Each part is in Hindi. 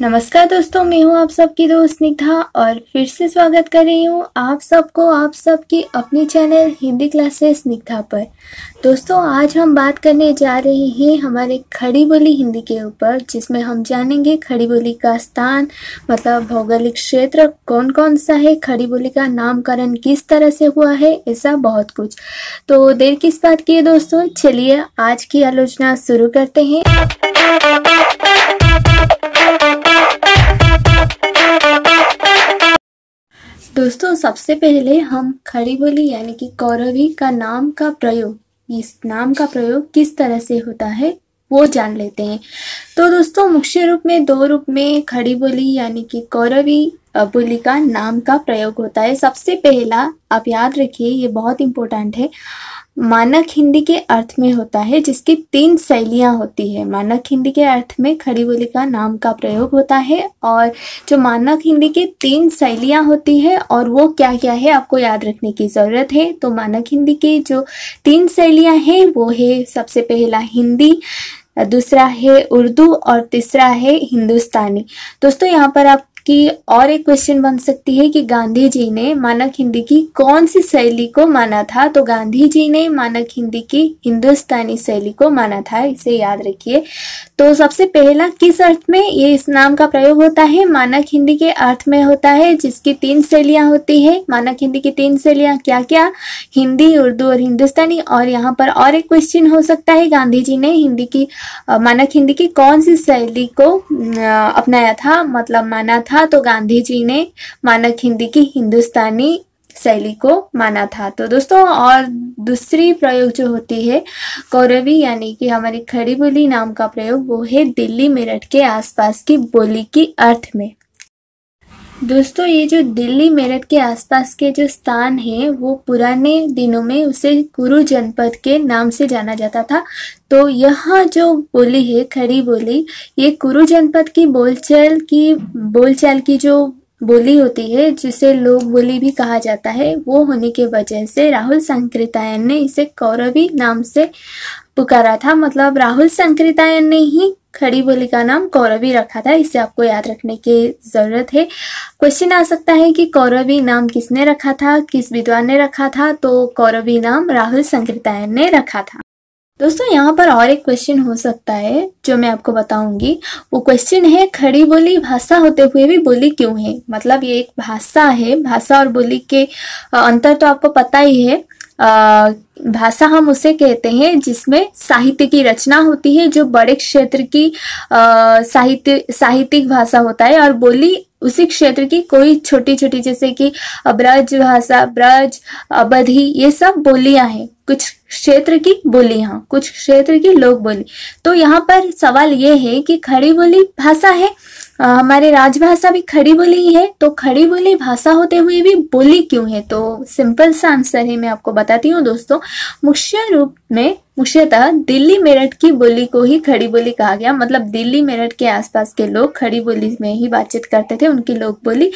नमस्कार दोस्तों, मैं हूँ आप सबकी दोस्त स्निग्धा और फिर से स्वागत कर रही हूँ आप सबको, आप सबकी अपनी चैनल हिंदी क्लासेस स्निग्धा पर। दोस्तों, आज हम बात करने जा रहे हैं हमारे खड़ी बोली हिंदी के ऊपर, जिसमें हम जानेंगे खड़ी बोली का स्थान मतलब भौगोलिक क्षेत्र कौन कौन सा है, खड़ी बोली का नामकरण किस तरह से हुआ है, ऐसा बहुत कुछ। तो देर किस बात की है दोस्तों? चलिए आज की आलोचना शुरू करते हैं। दोस्तों, सबसे पहले हम खड़ी बोली यानी कि कौरवी का नाम का प्रयोग, इस नाम का प्रयोग किस तरह से होता है, वो जान लेते हैं। तो दोस्तों, मुख्य रूप में, दो रूप में खड़ी बोली यानी कि कौरवी बोली का नाम का प्रयोग होता है। सबसे पहला, आप याद रखिए, ये बहुत इंपॉर्टेंट है। मानक हिंदी के अर्थ में होता है, जिसकी तीन शैलियाँ होती है। मानक हिंदी के अर्थ में खड़ी बोली का नाम का प्रयोग होता है और जो मानक हिंदी के तीन शैलियाँ होती है और वो क्या क्या है, आपको याद रखने की ज़रूरत है। तो मानक हिंदी की जो तीन शैलियाँ हैं, वो है सबसे पहला हिंदी, दूसरा है उर्दू और तीसरा है हिंदुस्तानी। दोस्तों, यहाँ पर आप कि और एक क्वेश्चन बन सकती है कि गांधी जी ने मानक हिंदी की कौन सी शैली को माना था? तो गांधी जी ने मानक हिंदी की हिंदुस्तानी शैली को माना था, इसे याद रखिए। तो सबसे पहला किस अर्थ में ये इस नाम का प्रयोग होता है? मानक हिंदी के अर्थ में होता है, जिसकी तीन शैलियाँ होती है। मानक हिंदी की तीन शैलियाँ क्या क्या हिंदी, उर्दू और हिंदुस्तानी। और यहाँ पर और एक क्वेश्चन हो सकता है गांधी जी ने हिंदी की मानक हिंदी की कौन सी शैली को अपनाया था मतलब माना था? था तो गांधी जी ने मानक हिंदी की हिंदुस्तानी शैली को माना था। तो दोस्तों, और दूसरी प्रयोग जो होती है, कौरवी, यानी कि हमारी खड़ी बोली नाम का प्रयोग, वो है दिल्ली मेरठ के आसपास की बोली की अर्थ में। दोस्तों, ये जो दिल्ली मेरठ के आसपास के जो स्थान है, वो पुराने दिनों में उसे कुरु जनपद के नाम से जाना जाता था। तो यह जो बोली है, खड़ी बोली, ये कुरु जनपद की बोलचाल की बोलचाल की जो बोली होती है, जिसे लोग बोली भी कहा जाता है, वो होने के वजह से राहुल संकृतायन ने इसे कौरवी नाम से पुकारा था। मतलब राहुल संकृतायन ने ही खड़ी बोली का नाम कौरवी रखा था। इसे आपको याद रखने की ज़रूरत है। क्वेश्चन आ सकता है कि कौरवी नाम किसने रखा था? किस विद्वान ने रखा था? तो कौरवी नाम राहुल संकृतायन ने रखा था। दोस्तों, यहाँ पर और एक क्वेश्चन हो सकता है, जो मैं आपको बताऊँगी। वो क्वेश्चन है, खड़ी बोली भाषा होते हुए भी बोली क्यों है? मतलब ये एक भाषा है। भाषा और बोली के अंतर तो आपको पता ही है। भाषा हम उसे कहते हैं, जिसमें साहित्य की रचना होती है, जो बड़े क्षेत्र की साहित्य, साहित्यिक भाषा होता है। और बोली उसी क्षेत्र की कोई छोटी छोटी जैसे कि ब्रज भाषा, ब्रज अवधि ये सब बोलियाँ हैं। कुछ क्षेत्र की बोलियाँ कुछ क्षेत्र की लोक बोली। तो यहाँ पर सवाल ये है कि खड़ी बोली भाषा है हमारे राजभाषा भी खड़ी बोली ही है तो खड़ी बोली भाषा होते हुए भी बोली क्यों है? तो सिंपल सा आंसर है, मैं आपको बताती हूँ दोस्तों। मुख्य रूप में, मुख्यतः दिल्ली मेरठ की बोली को ही खड़ी बोली कहा गया। मतलब दिल्ली मेरठ के आसपास के लोग खड़ी बोली में ही बातचीत करते थे, उनकी लोक बोली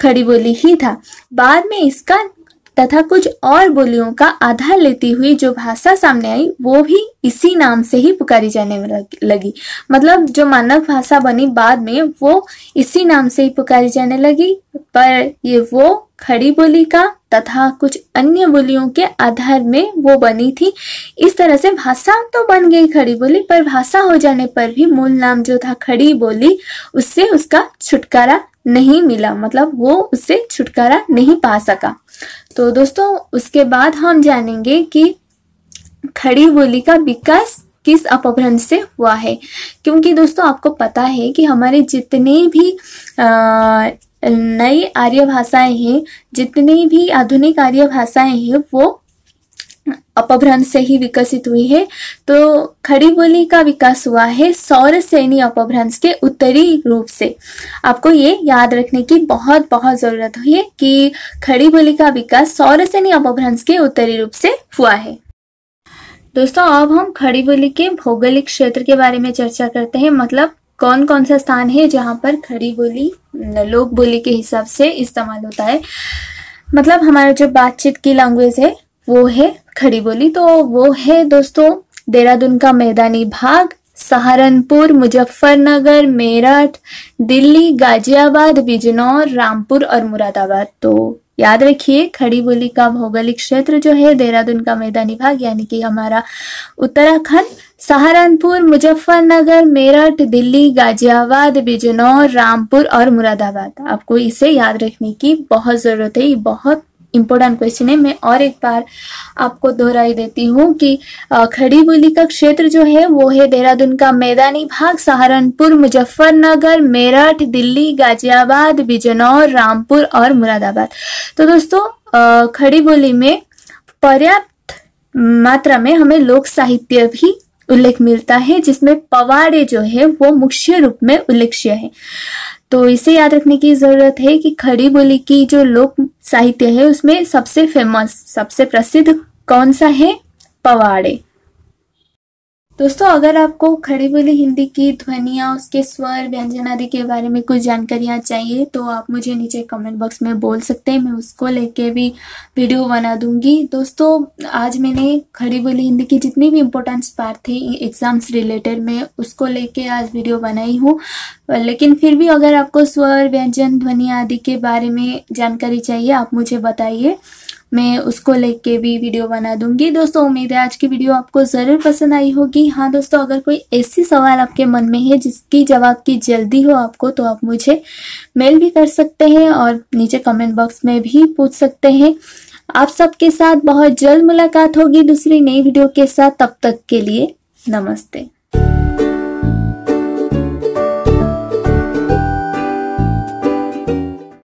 खड़ी बोली ही था। बाद में इसका तथा कुछ और बोलियों का आधार लेती हुई जो भाषा सामने आई, वो भी इसी नाम से ही पुकारी जाने लगी। मतलब जो मानव भाषा बनी बाद में, वो इसी नाम से ही पुकारी जाने लगी। पर ये वो खड़ी बोली का तथा कुछ अन्य बोलियों के आधार में वो बनी थी। इस तरह से भाषा तो बन गई खड़ी बोली, पर भाषा हो जाने पर भी मूल नाम जो था खड़ी बोली, उससे उसका छुटकारा नहीं मिला। मतलब वो उससे छुटकारा नहीं पा सका। तो दोस्तों, उसके बाद हम जानेंगे कि खड़ी बोली का विकास किस अपभ्रंश से हुआ है। क्योंकि दोस्तों, आपको पता है कि हमारे जितने भी नई आर्य भाषाएँ हैं, जितनी भी आधुनिक आर्य भाषाएँ हैं, वो अपभ्रंश से ही विकसित हुई है। तो खड़ी बोली का विकास हुआ है सौर सैनी अपभ्रंश के उत्तरी रूप से। आपको ये याद रखने की बहुत बहुत ज़रूरत हुई है कि खड़ी बोली का विकास सौर सैनी अपभ्रंश के उत्तरी रूप से हुआ है। दोस्तों, अब हम खड़ी बोली के भौगोलिक क्षेत्र के बारे में चर्चा करते हैं। मतलब कौन कौन सा स्थान है जहाँ पर खड़ी बोली लोक बोली के हिसाब से इस्तेमाल होता है। मतलब हमारा जो बातचीत की लैंग्वेज है, वो है खड़ी बोली तो वो है दोस्तों, देहरादून का मैदानी भाग, सहारनपुर, मुजफ्फरनगर, मेरठ, दिल्ली, गाजियाबाद, बिजनौर, रामपुर और मुरादाबाद। तो याद रखिए, खड़ी बोली का भौगोलिक क्षेत्र जो है, देहरादून का मैदानी भाग, यानी कि हमारा उत्तराखंड, सहारनपुर, मुजफ्फरनगर, मेरठ, दिल्ली, गाजियाबाद, बिजनौर, रामपुर और मुरादाबाद। आपको इसे याद रखने की बहुत ज़रूरत है, ये बहुत इम्पोर्टेंट क्वेश्चन है। मैं और एक बार आपको दोहराई देती हूँ कि खड़ी बोली का क्षेत्र जो है, वो है देहरादून का मैदानी भाग, सहारनपुर, मुजफ्फरनगर, मेरठ, दिल्ली, गाजियाबाद, बिजनौर, रामपुर और मुरादाबाद। तो दोस्तों खड़ी बोली में पर्याप्त मात्रा में हमें लोक साहित्य भी उल्लेख मिलता है, जिसमें पवाड़े जो है, वो मुख्य रूप में उल्लेख्य है। तो इसे याद रखने की ज़रूरत है कि खड़ी बोली की जो लोक साहित्य है, उसमें सबसे फ़ेमस सबसे प्रसिद्ध कौन सा है? पवाड़े। दोस्तों, अगर आपको खड़ी बोली हिंदी की ध्वनिया, उसके स्वर, व्यंजन आदि के बारे में कुछ जानकारियाँ चाहिए तो आप मुझे नीचे कमेंट बॉक्स में बोल सकते हैं, मैं उसको लेके भी वीडियो बना दूँगी। दोस्तों, आज मैंने खड़ी बोली हिंदी की जितनी भी इम्पोर्टेंस पार्ट थी एग्ज़ाम्स रिलेटेड में, उसको लेके आज वीडियो बनाई हूँ। लेकिन फिर भी अगर आपको स्वर, व्यंजन ध्वनिया आदि के बारे में जानकारी चाहिए, आप मुझे बताइए। मैं उसको लेके भी वीडियो बना दूँगी। दोस्तों, उम्मीद है आज की वीडियो आपको ज़रूर पसंद आई होगी। हाँ दोस्तों, अगर कोई ऐसी सवाल आपके मन में है जिसकी जवाब की जल्दी हो आपको तो आप मुझे मेल भी कर सकते हैं और नीचे कमेंट बॉक्स में भी पूछ सकते हैं। आप सबके साथ बहुत जल्द मुलाकात होगी दूसरी नई वीडियो के साथ। तब तक के लिए नमस्ते।